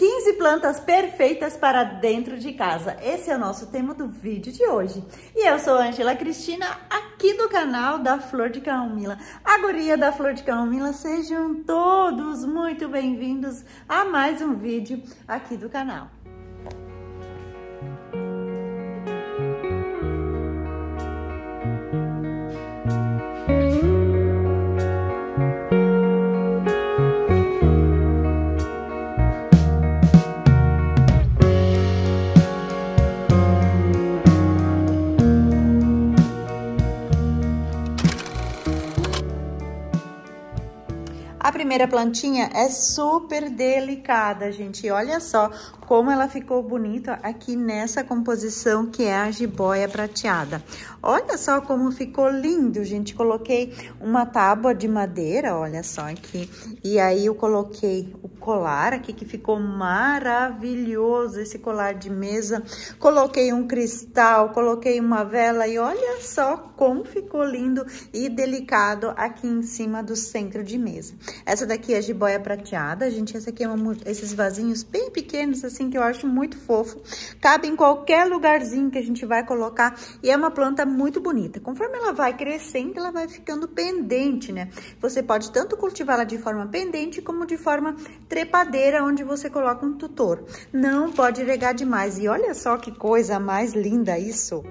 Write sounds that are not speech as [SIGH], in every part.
15 plantas perfeitas para dentro de casa. Esse é o nosso tema do vídeo de hoje. E eu sou Angela Cristina, aqui do canal da Flor de Camomila. A guria da Flor de Camomila, sejam todos muito bem-vindos a mais um vídeo aqui do canal. Primeira plantinha é super delicada, gente. Olha só como ela ficou bonita aqui nessa composição que é a jiboia prateada. Olha só como ficou lindo, gente. Coloquei uma tábua de madeira, olha só aqui. E aí eu coloquei o colar aqui que ficou maravilhoso, esse colar de mesa. Coloquei um cristal, coloquei uma vela e olha só como ficou lindo e delicado aqui em cima do centro de mesa. Essa daqui é a jiboia prateada, gente. Essa aqui é uma, esses vasinhos bem pequenos, assim, que eu acho muito fofo. Cabe em qualquer lugarzinho que a gente vai colocar. E é uma planta muito bonita. Conforme ela vai crescendo, ela vai ficando pendente, né? Você pode tanto cultivá-la de forma pendente, como de forma trepadeira, onde você coloca um tutor. Não pode regar demais. E olha só que coisa mais linda isso!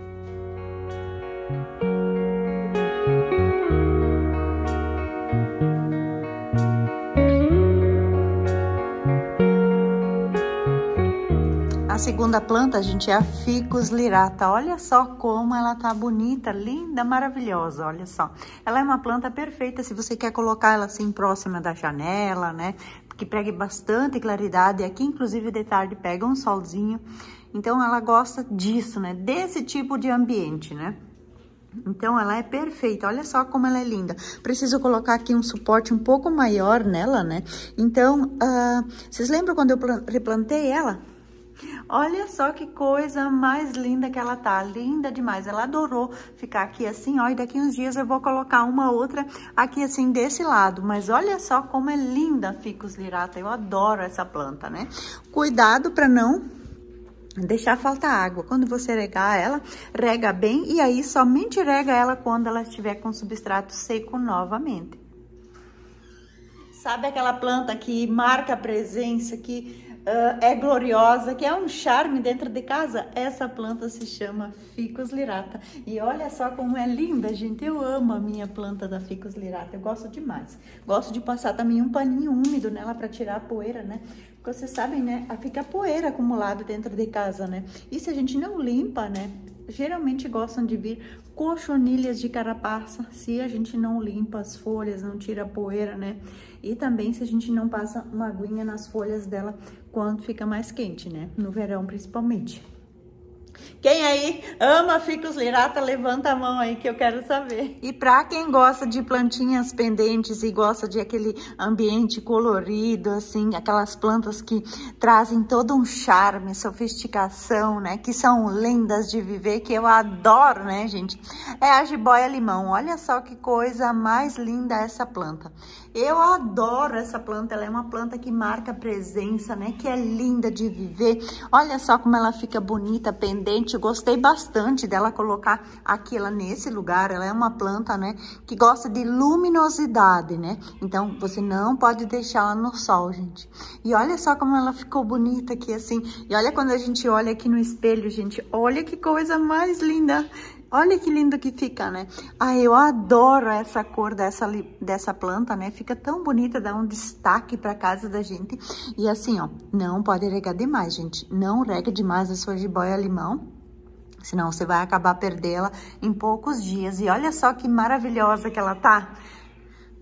Segunda planta, gente, é a Ficus lirata. Olha só como ela tá bonita, linda, maravilhosa, olha só. Ela é uma planta perfeita se você quer colocar ela assim próxima da janela, né? Que pegue bastante claridade. Aqui, inclusive, de tarde pega um solzinho. Então, ela gosta disso, né? Desse tipo de ambiente, né? Então, ela é perfeita. Olha só como ela é linda. Preciso colocar aqui um suporte um pouco maior nela, né? Então, uh, vocês lembram quando eu replantei ela? Olha só que coisa mais linda que ela tá, linda demais. Ela adorou ficar aqui assim, ó, e daqui uns dias eu vou colocar uma outra aqui assim desse lado. Mas olha só como é linda a Ficus lirata, eu adoro essa planta, né? Cuidado para não deixar faltar água. Quando você regar ela, rega bem e aí somente rega ela quando ela estiver com substrato seco novamente. Sabe aquela planta que marca a presença, que uh, é gloriosa, que é um charme dentro de casa, essa planta se chama Ficus lirata. E olha só como é linda, gente. Eu amo a minha planta da Ficus lirata, eu gosto demais. Gosto de passar também um paninho úmido nela para tirar a poeira, né? Porque vocês sabem, né? Fica poeira acumulada dentro de casa, né? E se a gente não limpa, né? geralmente gostam de vir cochonilhas de carapaça, se a gente não limpa as folhas, não tira a poeira, né? E também se a gente não passa uma aguinha nas folhas dela quando fica mais quente, né? No verão, principalmente. Quem aí ama ficus lirata, levanta a mão aí que eu quero saber. E para quem gosta de plantinhas pendentes e gosta de aquele ambiente colorido, assim, aquelas plantas que trazem todo um charme, sofisticação, né? Que são lindas de viver, que eu adoro, né, gente? É a jiboia limão. Olha só que coisa mais linda essa planta. Eu adoro essa planta, ela é uma planta que marca presença, né? Que é linda de viver. Olha só como ela fica bonita, pendente. Gostei bastante dela colocar aqui ela nesse lugar. Ela é uma planta, né? Que gosta de luminosidade, né? Então, você não pode deixar ela no sol, gente. E olha só como ela ficou bonita aqui, assim. E olha quando a gente olha aqui no espelho, gente. Olha que coisa mais linda. Olha que lindo que fica, né? Ah, eu adoro essa cor dessa, dessa planta, né? Fica tão bonita, dá um destaque pra casa da gente. E assim, ó, não pode regar demais, gente. Não rega demais a sua jiboia limão. Senão você vai acabar perdê-la em poucos dias. E olha só que maravilhosa que ela tá.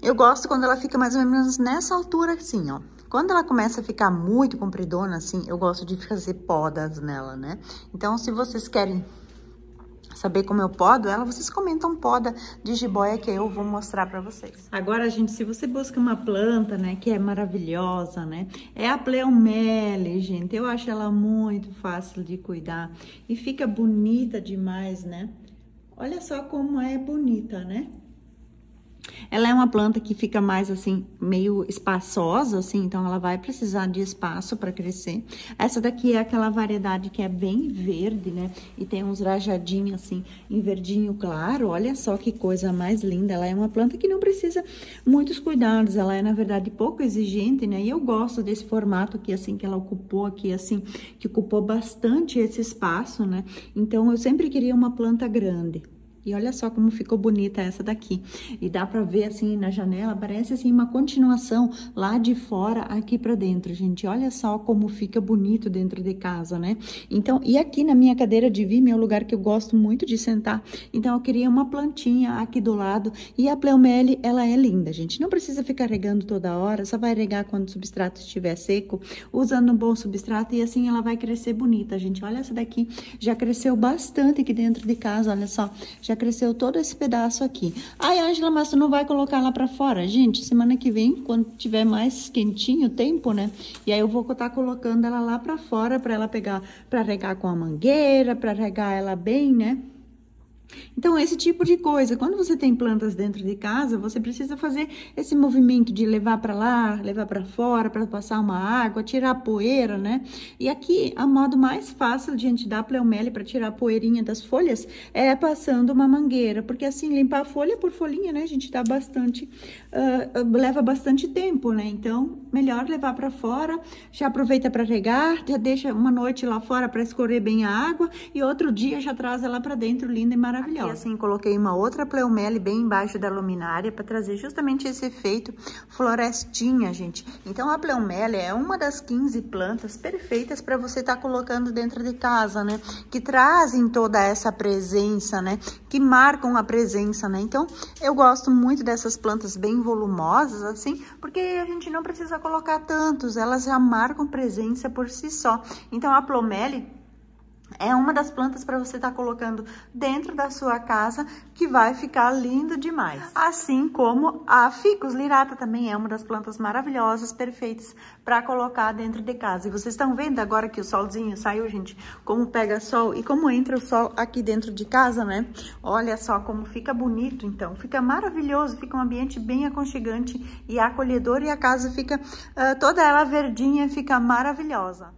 Eu gosto quando ela fica mais ou menos nessa altura assim, ó. Quando ela começa a ficar muito compridona, assim, eu gosto de fazer podas nela, né? Então, se vocês querem saber como eu podo ela, vocês comentam poda de jiboia que eu vou mostrar pra vocês. Agora, gente, se você busca uma planta, né, que é maravilhosa, né, é a Pleomele, gente. Eu acho ela muito fácil de cuidar e fica bonita demais, né? Olha só como é bonita, né? Ela é uma planta que fica mais assim, meio espaçosa, assim, então ela vai precisar de espaço para crescer. Essa daqui é aquela variedade que é bem verde, né? E tem uns rajadinhos assim, em verdinho claro. Olha só que coisa mais linda. Ela é uma planta que não precisa muitos cuidados. Ela é, na verdade, pouco exigente, né? E eu gosto desse formato aqui, assim, que ela ocupou aqui, assim, que ocupou bastante esse espaço, né? Então, eu sempre queria uma planta grande. E olha só como ficou bonita essa daqui. E dá pra ver assim na janela, parece assim uma continuação lá de fora aqui pra dentro, gente. Olha só como fica bonito dentro de casa, né? Então, e aqui na minha cadeira de Vime é um lugar que eu gosto muito de sentar. Então, eu queria uma plantinha aqui do lado. E a Pleumele, ela é linda, gente. Não precisa ficar regando toda hora, só vai regar quando o substrato estiver seco, usando um bom substrato e assim ela vai crescer bonita, gente. Olha essa daqui, já cresceu bastante aqui dentro de casa, olha só. Já cresceu todo esse pedaço aqui. Ai, Ângela, mas tu não vai colocar lá pra fora? Gente, semana que vem, quando tiver mais quentinho o tempo, né? E aí eu vou estar tá colocando ela lá pra fora pra ela pegar, pra regar com a mangueira, pra regar ela bem, né? Então, esse tipo de coisa, quando você tem plantas dentro de casa, você precisa fazer esse movimento de levar para lá, levar para fora, para passar uma água, tirar a poeira, né? E aqui, a modo mais fácil de a gente dar pleumele para tirar a poeirinha das folhas é passando uma mangueira, porque assim, limpar folha por folhinha, né, a gente dá bastante, uh, leva bastante tempo, né? Então, melhor levar para fora, já aproveita para regar, já deixa uma noite lá fora para escorrer bem a água e outro dia já traz ela para dentro, linda e maravilhosa maravilhosa. Aqui, assim, coloquei uma outra pleumele bem embaixo da luminária para trazer justamente esse efeito florestinha, gente. Então, a pleumele é uma das 15 plantas perfeitas para você estar tá colocando dentro de casa, né? Que trazem toda essa presença, né? Que marcam a presença, né? Então, eu gosto muito dessas plantas bem volumosas, assim, porque a gente não precisa colocar tantos, elas já marcam presença por si só. Então, a pleumele é uma das plantas para você estar tá colocando dentro da sua casa que vai ficar lindo demais. Assim como a Ficus lirata também é uma das plantas maravilhosas, perfeitas para colocar dentro de casa. E vocês estão vendo agora que o solzinho saiu, gente, como pega sol e como entra o sol aqui dentro de casa, né? Olha só como fica bonito, então. Fica maravilhoso, fica um ambiente bem aconchegante e acolhedor e a casa fica uh, toda ela verdinha, fica maravilhosa.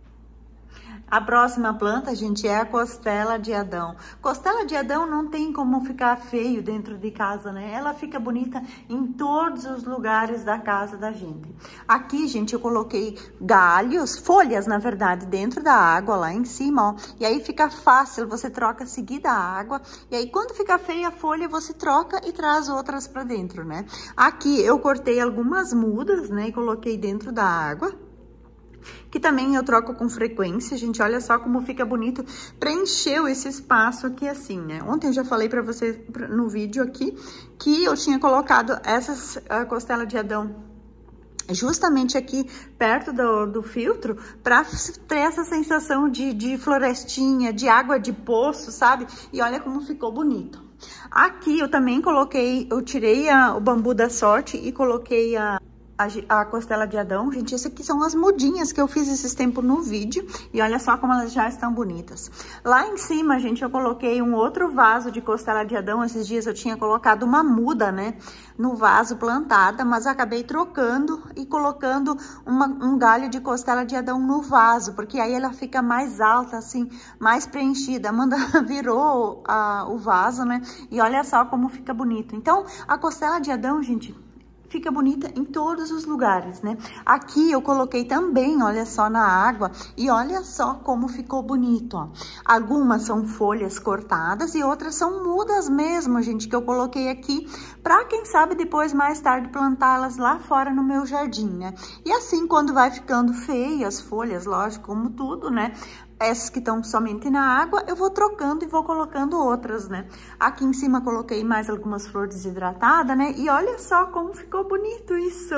A próxima planta, gente, é a costela de Adão. Costela de Adão não tem como ficar feio dentro de casa, né? Ela fica bonita em todos os lugares da casa da gente. Aqui, gente, eu coloquei galhos, folhas, na verdade, dentro da água, lá em cima, ó. E aí fica fácil, você troca seguida a água. E aí, quando fica feia a folha, você troca e traz outras pra dentro, né? Aqui, eu cortei algumas mudas, né? E coloquei dentro da água que também eu troco com frequência, gente, olha só como fica bonito, preencheu esse espaço aqui assim, né? Ontem eu já falei pra você no vídeo aqui que eu tinha colocado essas uh, costela de Adão justamente aqui perto do, do filtro para ter essa sensação de, de florestinha, de água de poço, sabe? E olha como ficou bonito. Aqui eu também coloquei, eu tirei a, o bambu da sorte e coloquei a a, a, costela de Adão. Gente, essas aqui são as mudinhas que eu fiz esses tempos no vídeo. E olha só como elas já estão bonitas. Lá em cima, gente, eu coloquei um outro vaso de costela de Adão. Esses dias eu tinha colocado uma muda, né, no vaso plantada, mas acabei trocando e colocando uma, um galho de costela de Adão no vaso, porque aí ela fica mais alta, assim, mais preenchida. Amanda [LAUGHS] virou a, o vaso, né, e olha só como fica bonito. Então, a costela de Adão, gente fica bonita em todos os lugares, né? Aqui eu coloquei também, olha só, na água, e olha só como ficou bonito, ó. Algumas são folhas cortadas e outras são mudas mesmo, gente, que eu coloquei aqui pra, quem sabe, depois, mais tarde, plantá-las lá fora no meu jardim, né? E assim, quando vai ficando feia as folhas, lógico, como tudo, né? Essas que estão somente na água, eu vou trocando e vou colocando outras, né? Aqui em cima coloquei mais algumas flores desidratadas, né? E olha só como ficou bonito isso!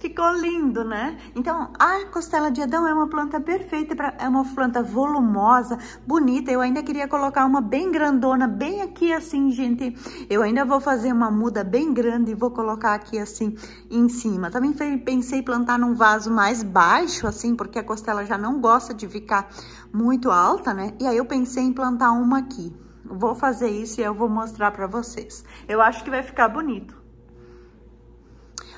Ficou lindo, né? Então, a costela de Adão é uma planta perfeita, pra, é uma planta volumosa, bonita. Eu ainda queria colocar uma bem grandona, bem aqui assim, gente. Eu ainda vou fazer uma muda bem grande e vou colocar aqui assim em cima. Também pensei em plantar num vaso mais baixo, assim, porque a costela já não gosta de ficar muito alta, né? E aí eu pensei em plantar uma aqui. Vou fazer isso e eu vou mostrar pra vocês. Eu acho que vai ficar bonito.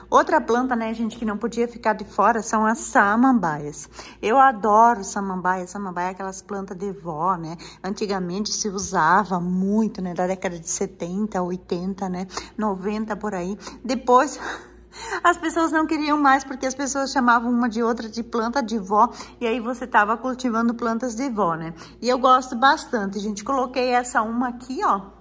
Outra planta, né, gente, que não podia ficar de fora são as samambaias. Eu adoro samambaia. Samambaia é aquelas plantas de vó, né? Antigamente se usava muito, né? Da década de 70, 80, né? 90 por aí. Depois... [LAUGHS] As pessoas não queriam mais porque as pessoas chamavam uma de outra de planta de vó e aí você tava cultivando plantas de vó, né? E eu gosto bastante, gente. Coloquei essa uma aqui, ó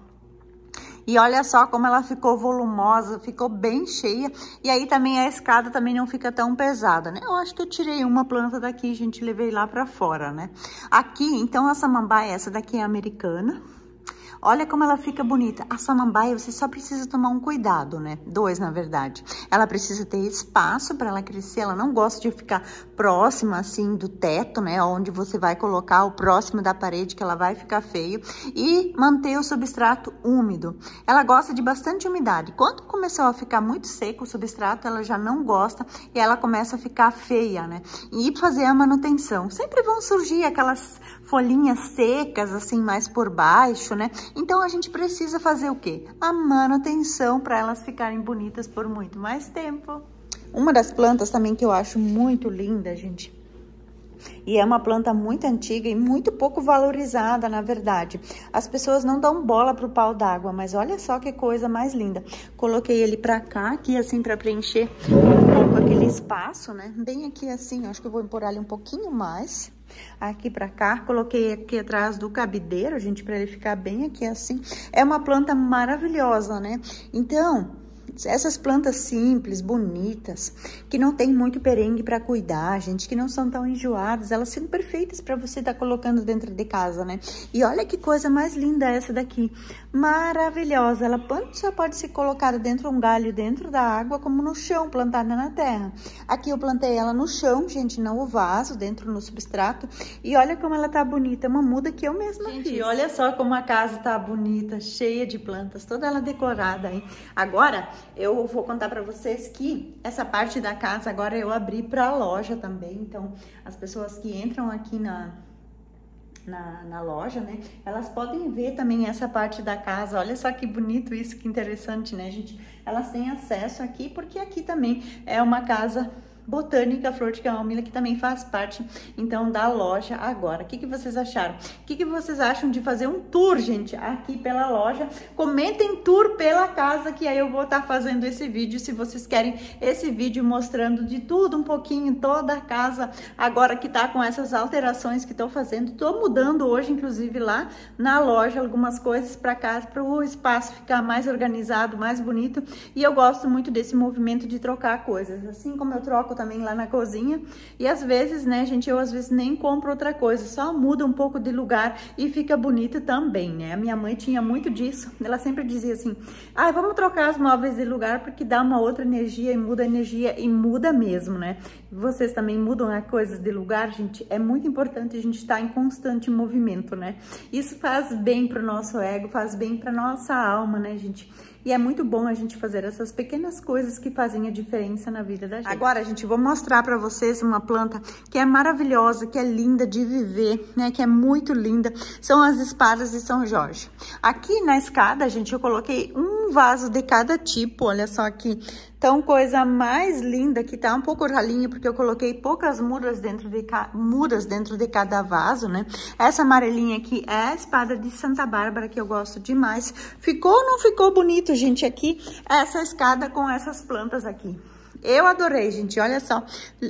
e olha só como ela ficou volumosa, ficou bem cheia. E aí também a escada também não fica tão pesada, né? Eu acho que eu tirei uma planta daqui, gente, levei lá pra fora, né? Aqui, então, a samambaia, essa daqui é americana. Olha como ela fica bonita. A samambaia, você só precisa tomar um cuidado, né? Dois, na verdade. Ela precisa ter espaço para ela crescer. Ela não gosta de ficar próxima, assim, do teto, né? Onde você vai colocar o próximo da parede, que ela vai ficar feio. E manter o substrato úmido. Ela gosta de bastante umidade. Quando começou a ficar muito seco o substrato, ela já não gosta e ela começa a ficar feia, né? E fazer a manutenção. Sempre vão surgir aquelas folhinhas secas, assim, mais por baixo, né? Então, a gente precisa fazer o quê? A manutenção para elas ficarem bonitas por muito mais tempo. Uma das plantas também que eu acho muito linda, gente, e é uma planta muito antiga e muito pouco valorizada, na verdade. As pessoas não dão bola pro pau d'água, mas olha só que coisa mais linda. Coloquei ele pra cá, aqui assim, pra preencher um pouco aquele espaço, né? Bem aqui assim, acho que eu vou empurrar ele um pouquinho mais aqui pra cá. Coloquei aqui atrás do cabideiro, gente, pra ele ficar bem aqui assim. É uma planta maravilhosa, né? Então, essas plantas simples, bonitas, que não tem muito perengue para cuidar, gente, que não são tão enjoadas, elas são perfeitas para você estar tá colocando dentro de casa, né? E olha que coisa mais linda essa daqui, maravilhosa. Ela só pode ser colocada dentro de um galho dentro da água, como no chão, plantada na terra. Aqui eu plantei ela no chão, gente, não o vaso, dentro no substrato. E olha como ela tá bonita, é uma muda que eu mesma gente, fiz. olha só como a casa tá bonita, cheia de plantas, toda ela decorada, hein? Agora, eu vou contar para vocês que essa parte da casa agora eu abri para loja também. Então, as pessoas que entram aqui na, na, na, loja, né? Elas podem ver também essa parte da casa. Olha só que bonito isso, que interessante, né, gente? Elas têm acesso aqui porque aqui também é uma casa Botânica Flor de Camomila, que também faz parte, então, da loja agora. O que, que vocês acharam? O que, que vocês acham de fazer um tour, gente, aqui pela loja? Comentem tour pela casa, que aí eu vou estar tá fazendo esse vídeo, se vocês querem esse vídeo mostrando de tudo, um pouquinho, toda a casa, agora que tá com essas alterações que estou fazendo. Tô mudando hoje, inclusive, lá na loja, algumas coisas para casa, para o espaço ficar mais organizado, mais bonito. E eu gosto muito desse movimento de trocar coisas. Assim como eu troco também lá na cozinha. E às vezes, né, gente, eu às vezes nem compro outra coisa, só muda um pouco de lugar e fica bonito também, né? A minha mãe tinha muito disso. [LAUGHS] Ela sempre dizia assim: "Ah, vamos trocar os móveis de lugar porque dá uma outra energia e muda a energia e muda mesmo, né? Vocês também mudam as coisas de lugar, gente. É muito importante a gente estar em constante movimento, né? Isso faz bem pro nosso ego, faz bem pra nossa alma, né, gente? E é muito bom a gente fazer essas pequenas coisas que fazem a diferença na vida da gente. Agora, gente, vou mostrar para vocês uma planta que é maravilhosa, que é linda de viver, né? Que é muito linda. São as espadas de São Jorge. Aqui na escada, gente, eu coloquei um vaso de cada tipo. Olha só aqui. Então, coisa mais linda que tá um pouco ralinho, porque eu coloquei poucas mudas dentro de, mudas dentro de cada vaso, né? Essa amarelinha aqui é a espada de Santa Bárbara, que eu gosto demais. Ficou ou não ficou bonito, gente, aqui? Essa escada com essas plantas aqui. Eu adorei, gente, olha só.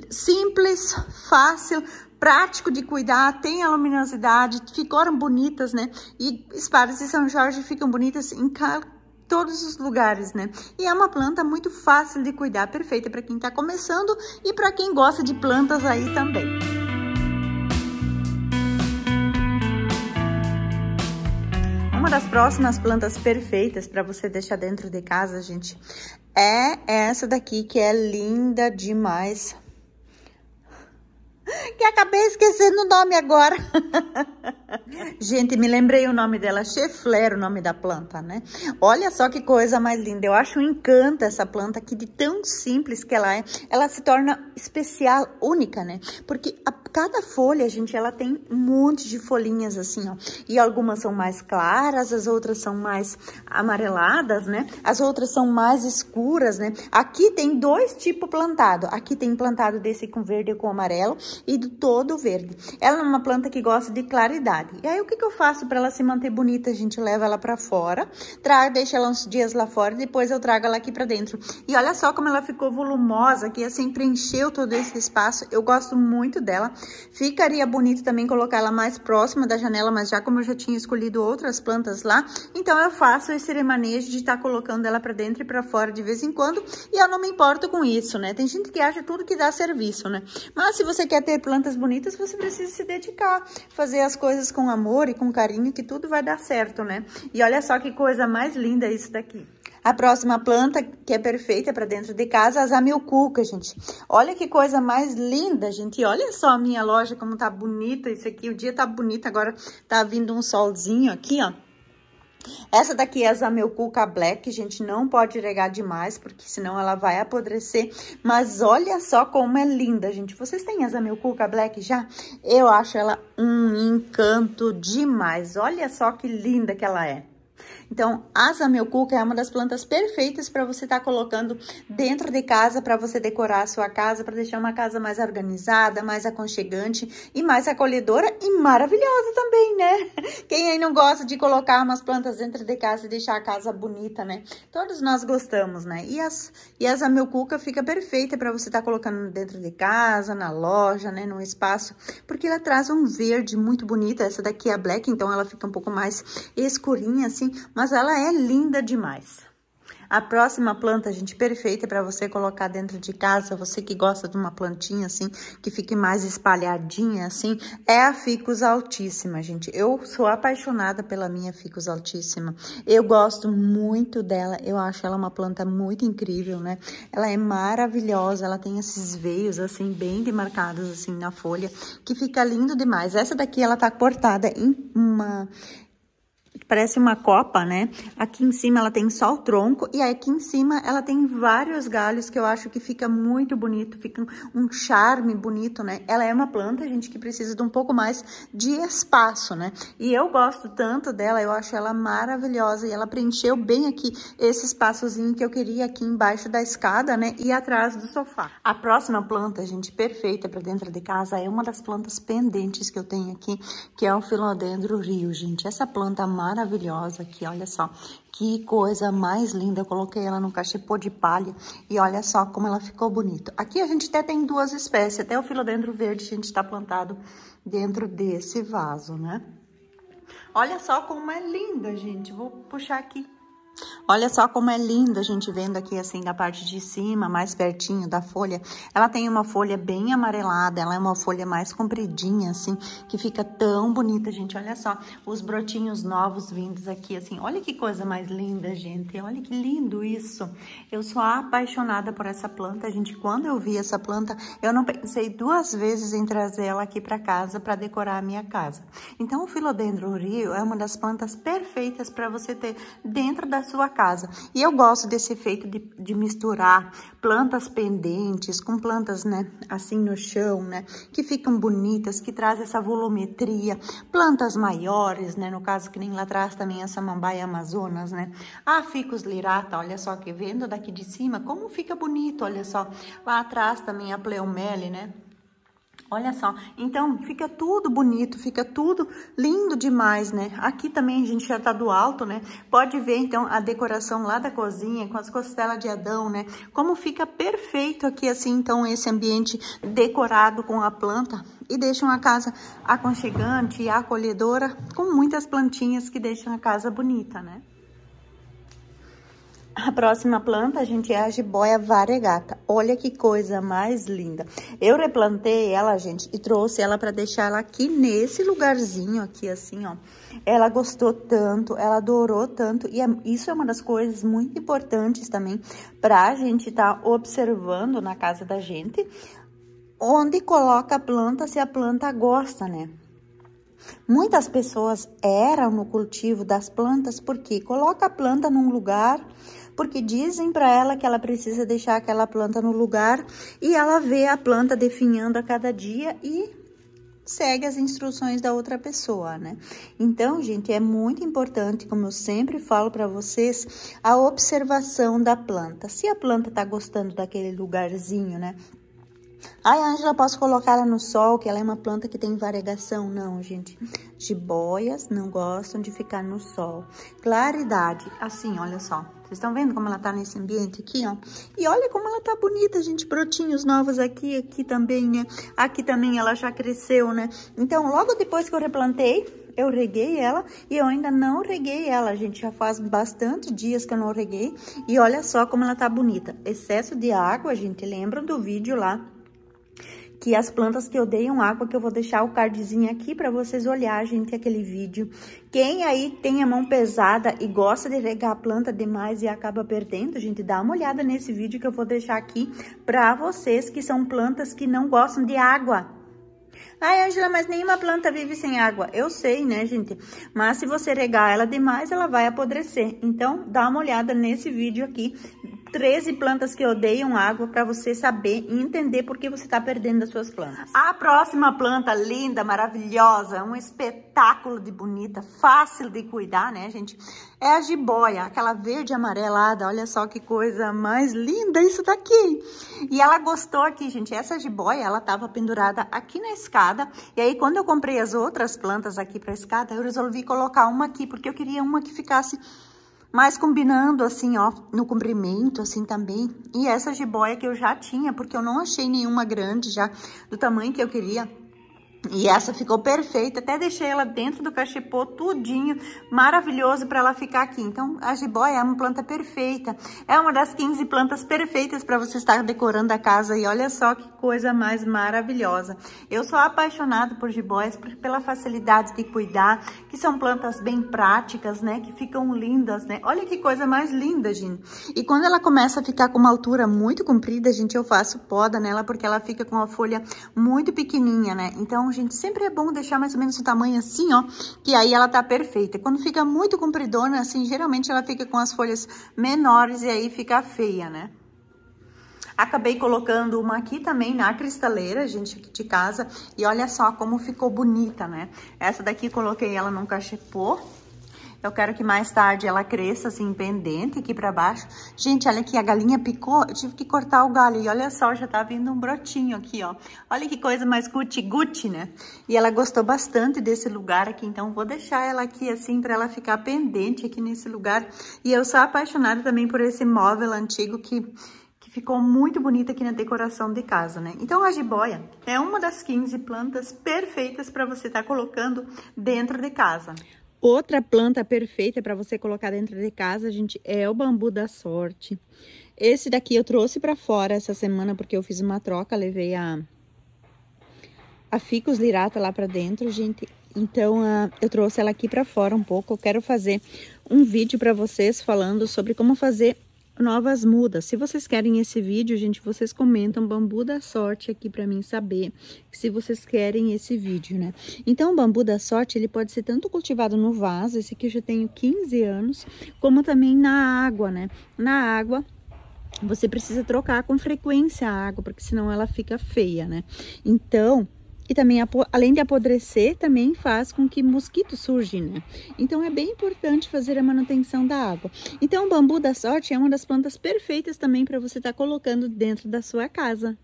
Simples, fácil, prático de cuidar, tem a luminosidade, ficaram bonitas, né? E espadas de São Jorge ficam bonitas em todos os lugares, né? E é uma planta muito fácil de cuidar, perfeita para quem está começando e para quem gosta de plantas aí também. Uma das próximas plantas perfeitas para você deixar dentro de casa, gente, é essa daqui que é linda demais. Acabei esquecendo o nome agora. [LAUGHS] Gente, me lembrei o nome dela, Chefler, o nome da planta, né? Olha só que coisa mais linda. Eu acho um encanto essa planta aqui, de tão simples que ela é. Ela se torna especial, única, né? Porque a, cada folha, gente, ela tem um monte de folhinhas assim, ó. E algumas são mais claras, as outras são mais amareladas, né? As outras são mais escuras, né? Aqui tem dois tipos plantados. Aqui tem plantado desse com verde e com amarelo e do todo verde. Ela é uma planta que gosta de claridade. E aí, o que, que eu faço para ela se manter bonita? A gente leva ela para fora, traga, deixa ela uns dias lá fora, depois eu trago ela aqui para dentro. E olha só como ela ficou volumosa, que assim preencheu todo esse espaço. Eu gosto muito dela. Ficaria bonito também colocar ela mais próxima da janela, mas já como eu já tinha escolhido outras plantas lá, então eu faço esse remanejo de estar tá colocando ela para dentro e para fora de vez em quando, e eu não me importo com isso, né? Tem gente que acha tudo que dá serviço, né? Mas se você quer ter plantas bonitas, você precisa se dedicar, fazer as coisas com amor e com carinho, que tudo vai dar certo, né? E olha só que coisa mais linda isso daqui. A próxima planta, que é perfeita para dentro de casa, a zamilcuca, gente. Olha que coisa mais linda, gente. Olha só a minha loja, como tá bonita isso aqui. O dia tá bonito, agora tá vindo um solzinho aqui, ó. Essa daqui é a Zamilcuca Black, gente, não pode regar demais, porque senão ela vai apodrecer. Mas olha só como é linda, gente. Vocês têm a Zamilcuca Black já? Eu acho ela um encanto demais. Olha só que linda que ela é. Então, a zamioculca é uma das plantas perfeitas para você estar tá colocando dentro de casa, para você decorar a sua casa, para deixar uma casa mais organizada, mais aconchegante e mais acolhedora e maravilhosa também, né? [LAUGHS] Quem aí não gosta de colocar umas plantas dentro de casa e deixar a casa bonita, né? Todos nós gostamos, né? E, as, e a zamioculca fica perfeita para você estar tá colocando dentro de casa, na loja, né? Num espaço, porque ela traz um verde muito bonito. Essa daqui é a black, então ela fica um pouco mais escurinha, assim, mas ela é linda demais. A próxima planta, gente, perfeita para você colocar dentro de casa, você que gosta de uma plantinha assim, que fique mais espalhadinha assim, é a Ficus altíssima, gente. Eu sou apaixonada pela minha Ficus altíssima. Eu gosto muito dela, eu acho ela uma planta muito incrível, né? Ela é maravilhosa, ela tem esses veios assim, bem demarcados assim na folha, que fica lindo demais. Essa daqui, ela tá cortada em uma parece uma copa, né? Aqui em cima ela tem só o tronco e aqui em cima ela tem vários galhos que eu acho que fica muito bonito, fica um charme bonito, né? Ela é uma planta, gente, que precisa de um pouco mais de espaço, né? E eu gosto tanto dela, eu acho ela maravilhosa e ela preencheu bem aqui esse espaçozinho que eu queria aqui embaixo da escada, né? E atrás do sofá. A próxima planta, gente, perfeita para dentro de casa é uma das plantas pendentes que eu tenho aqui, que é o Philodendro Rio, gente. Essa planta maravilhosa maravilhosa aqui, olha só. Que coisa mais linda, eu coloquei ela no cachepô de palha e olha só como ela ficou bonita. Aqui a gente até tem duas espécies, até o filodendro verde a gente está plantado dentro desse vaso, né? Olha só como é linda, gente. Vou puxar aqui Olha só como é linda a gente vendo aqui assim da parte de cima, mais pertinho da folha. Ela tem uma folha bem amarelada, ela é uma folha mais compridinha assim, que fica tão bonita, gente. Olha só os brotinhos novos vindos aqui assim. Olha que coisa mais linda, gente. Olha que lindo isso. Eu sou apaixonada por essa planta, gente. Quando eu vi essa planta, eu não pensei duas vezes em trazer ela aqui para casa para decorar a minha casa. Então o Philodendron rio é uma das plantas perfeitas para você ter dentro da sua casa. E eu gosto desse efeito de, de misturar plantas pendentes com plantas, né, assim no chão, né, que ficam bonitas, que traz essa volumetria, plantas maiores, né, no caso que nem lá atrás também a samambaia amazonas, né, a ficus lirata, olha só que vendo daqui de cima, como fica bonito, olha só, lá atrás também a pleomele, né, Olha só, então fica tudo bonito, fica tudo lindo demais, né? Aqui também a gente já tá do alto, né? Pode ver então a decoração lá da cozinha com as costelas de Adão, né? Como fica perfeito aqui assim, então esse ambiente decorado com a planta e deixa uma casa aconchegante e acolhedora com muitas plantinhas que deixam a casa bonita, né? A próxima planta, a gente, é a jiboia variegata. Olha que coisa mais linda. Eu replantei ela, gente, e trouxe ela para deixar ela aqui nesse lugarzinho aqui, assim, ó. Ela gostou tanto, ela adorou tanto, e é, isso é uma das coisas muito importantes também pra gente estar tá observando na casa da gente, onde coloca a planta, se a planta gosta, né? Muitas pessoas eram no cultivo das plantas porque coloca a planta num lugar, porque dizem para ela que ela precisa deixar aquela planta no lugar e ela vê a planta definhando a cada dia e segue as instruções da outra pessoa, né? Então, gente, é muito importante, como eu sempre falo para vocês, a observação da planta. Se a planta tá gostando daquele lugarzinho, né? Ai, Ângela, posso colocar ela no sol, que ela é uma planta que tem variegação? Não, gente. Jiboias não gostam de ficar no sol. Claridade, assim, olha só. Vocês estão vendo como ela tá nesse ambiente aqui, ó? E olha como ela tá bonita, gente. Brotinhos novos aqui, aqui também, né? Aqui também ela já cresceu, né? Então, logo depois que eu replantei, eu reguei ela e eu ainda não reguei ela, gente. Já faz bastante dias que eu não reguei. E olha só como ela tá bonita. Excesso de água, gente. Lembram do vídeo lá que as plantas que odeiam água, que eu vou deixar o cardzinho aqui para vocês olhar, gente, aquele vídeo. Quem aí tem a mão pesada e gosta de regar a planta demais e acaba perdendo, gente, dá uma olhada nesse vídeo que eu vou deixar aqui para vocês que são plantas que não gostam de água. Ai, Angela, mas nenhuma planta vive sem água. Eu sei, né, gente? Mas se você regar ela demais, ela vai apodrecer. Então, dá uma olhada nesse vídeo aqui 13 plantas que odeiam água para você saber e entender por que você está perdendo as suas plantas. A próxima planta linda, maravilhosa, um espetáculo de bonita, fácil de cuidar, né, gente? É a jiboia, aquela verde amarelada. Olha só que coisa mais linda isso daqui. E ela gostou aqui, gente. Essa jiboia, ela tava pendurada aqui na escada. E aí, quando eu comprei as outras plantas aqui para escada, eu resolvi colocar uma aqui, porque eu queria uma que ficasse mas combinando assim, ó, no comprimento, assim também. E essa jiboia que eu já tinha, porque eu não achei nenhuma grande já, do tamanho que eu queria. E essa ficou perfeita, até deixei ela dentro do cachepô tudinho, maravilhoso para ela ficar aqui. Então, a jiboia é uma planta perfeita. É uma das 15 plantas perfeitas para você estar decorando a casa. E olha só que coisa mais maravilhosa. Eu sou apaixonada por jiboias pela facilidade de cuidar, que são plantas bem práticas, né? Que ficam lindas, né? Olha que coisa mais linda, gente. E quando ela começa a ficar com uma altura muito comprida, gente, eu faço poda nela porque ela fica com a folha muito pequenininha, né? Então, gente, sempre é bom deixar mais ou menos o tamanho assim, ó, que aí ela tá perfeita. Quando fica muito compridona, assim, geralmente ela fica com as folhas menores e aí fica feia, né? Acabei colocando uma aqui também na cristaleira, gente, aqui de casa. E olha só como ficou bonita, né? Essa daqui coloquei ela num cachepô. Eu quero que mais tarde ela cresça assim, pendente aqui pra baixo. Gente, olha aqui, a galinha picou, eu tive que cortar o galho. E olha só, já tá vindo um brotinho aqui, ó. Olha que coisa mais guti-guti, né? E ela gostou bastante desse lugar aqui, então vou deixar ela aqui assim pra ela ficar pendente aqui nesse lugar. E eu sou apaixonada também por esse móvel antigo que ficou muito bonita aqui na decoração de casa, né? Então, a jiboia é uma das 15 plantas perfeitas para você estar tá colocando dentro de casa. Outra planta perfeita para você colocar dentro de casa, gente, é o bambu da sorte. Esse daqui eu trouxe para fora essa semana porque eu fiz uma troca, levei a a ficus lirata lá para dentro, gente. Então, eu trouxe ela aqui para fora um pouco. Eu quero fazer um vídeo para vocês falando sobre como fazer novas mudas. Se vocês querem esse vídeo, gente, vocês comentam bambu da sorte aqui para mim saber se vocês querem esse vídeo, né? Então, o bambu da sorte, ele pode ser tanto cultivado no vaso, esse aqui eu já tenho 15 anos, como também na água, né? Na água, você precisa trocar com frequência a água, porque senão ela fica feia, né? Então, e também, além de apodrecer, também faz com que mosquitos surgem, né? Então, é bem importante fazer a manutenção da água. Então, o bambu da sorte é uma das plantas perfeitas também para você estar tá colocando dentro da sua casa.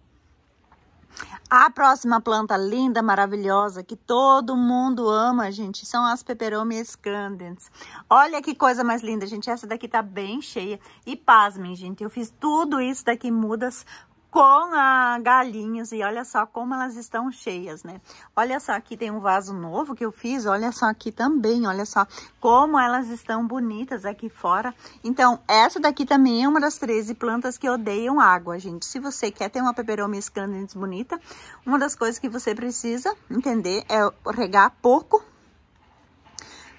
A próxima planta linda, maravilhosa, que todo mundo ama, gente, são as Peperomia scandens. Olha que coisa mais linda, gente. Essa daqui tá bem cheia. E pasmem, gente, eu fiz tudo isso daqui mudas com a galinhas e olha só como elas estão cheias, né? Olha só, aqui tem um vaso novo que eu fiz, olha só aqui também, olha só como elas estão bonitas aqui fora. Então, essa daqui também é uma das 13 plantas que odeiam água, gente. Se você quer ter uma peperomia scandens bonita, uma das coisas que você precisa entender é regar pouco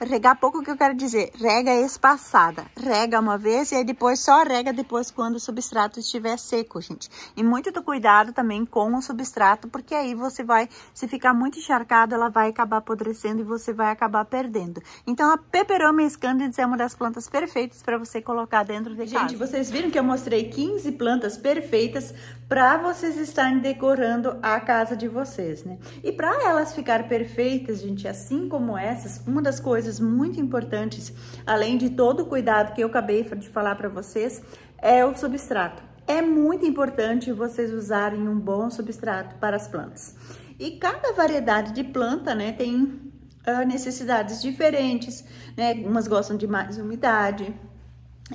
Regar pouco que eu quero dizer, rega espaçada. Rega uma vez e aí depois só rega depois quando o substrato estiver seco, gente. E muito cuidado também com o substrato, porque aí você vai, se ficar muito encharcado, ela vai acabar apodrecendo e você vai acabar perdendo. Então a Peperomia Scandens é uma das plantas perfeitas para você colocar dentro de casa. Gente, vocês viram que eu mostrei 15 plantas perfeitas para vocês estarem decorando a casa de vocês, né? E para elas ficarem perfeitas, gente, assim como essas, uma das coisas muito importantes, além de todo o cuidado que eu acabei de falar para vocês, é o substrato. É muito importante vocês usarem um bom substrato para as plantas. E cada variedade de planta, né, tem uh, necessidades diferentes, né? Umas gostam de mais umidade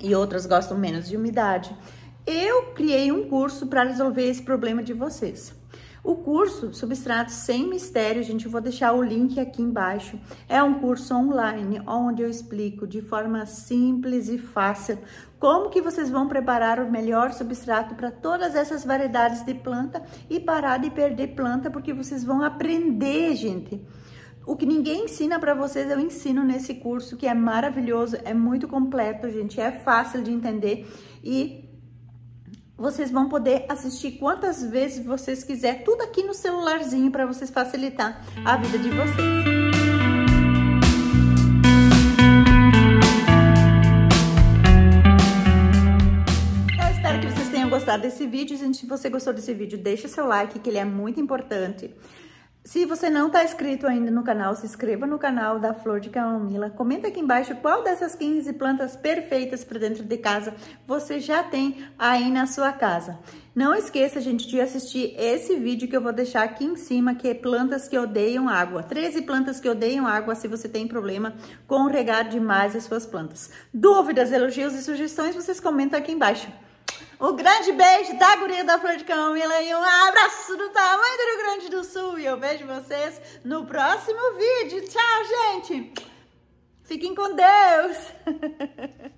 e outras gostam menos de umidade. Eu criei um curso para resolver esse problema de vocês. O curso Substratos Sem Mistério, gente, eu vou deixar o link aqui embaixo. É um curso online onde eu explico de forma simples e fácil como que vocês vão preparar o melhor substrato para todas essas variedades de planta e parar de perder planta, porque vocês vão aprender, gente. O que ninguém ensina para vocês, eu ensino nesse curso, que é maravilhoso, é muito completo, gente, é fácil de entender e vocês vão poder assistir quantas vezes vocês quiser, tudo aqui no celularzinho para vocês facilitar a vida de vocês. Eu espero que vocês tenham gostado desse vídeo. Gente, se você gostou desse vídeo, deixa seu like, que ele é muito importante. Se você não está inscrito ainda no canal, se inscreva no canal da Flor de Camomila. Comenta aqui embaixo qual dessas 15 plantas perfeitas para dentro de casa você já tem aí na sua casa. Não esqueça, gente, de assistir esse vídeo que eu vou deixar aqui em cima, que é plantas que odeiam água. 13 plantas que odeiam água se você tem problema com regar demais as suas plantas. Dúvidas, elogios e sugestões, vocês comentam aqui embaixo. Um grande beijo da guria da Flor de Camila e um abraço do tamanho do Rio Grande do Sul. E eu vejo vocês no próximo vídeo. Tchau, gente! Fiquem com Deus! [LAUGHS]